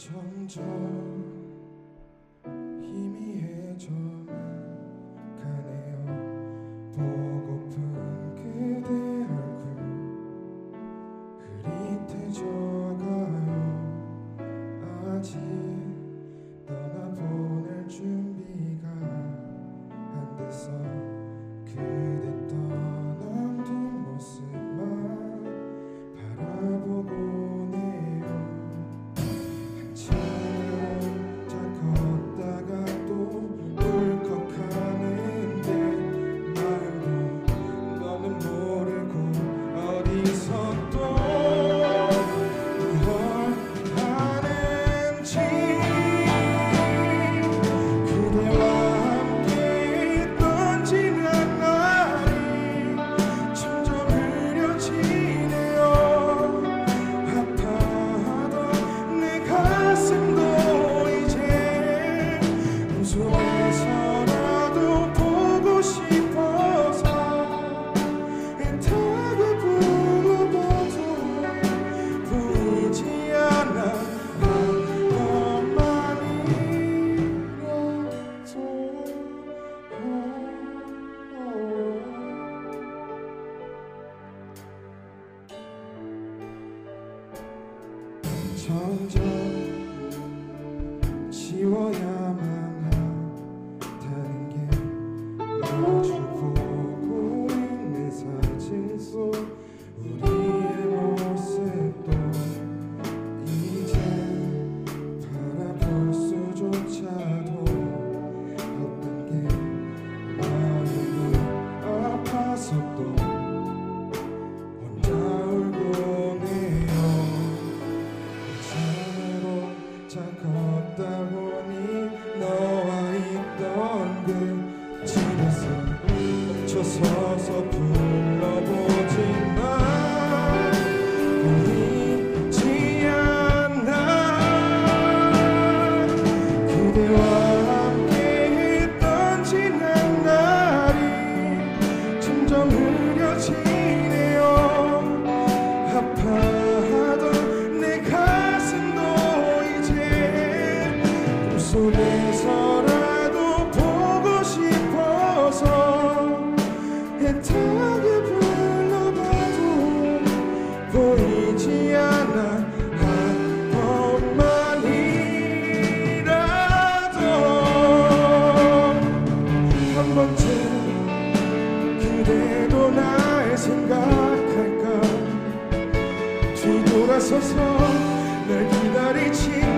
점점 희미해져 가네요. 찾아 보이지 않아. 한 번만이라도 한 번쯤 그대도 나의 생각할까? 뒤돌아서서 날 기다리지